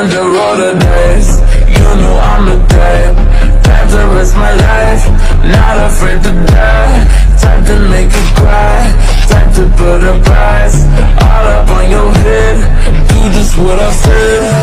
end the days You know I'm the type. Time to risk my life. Not afraid to die. Time to make you cry. Time to put a price All up on your head. Do just what I feel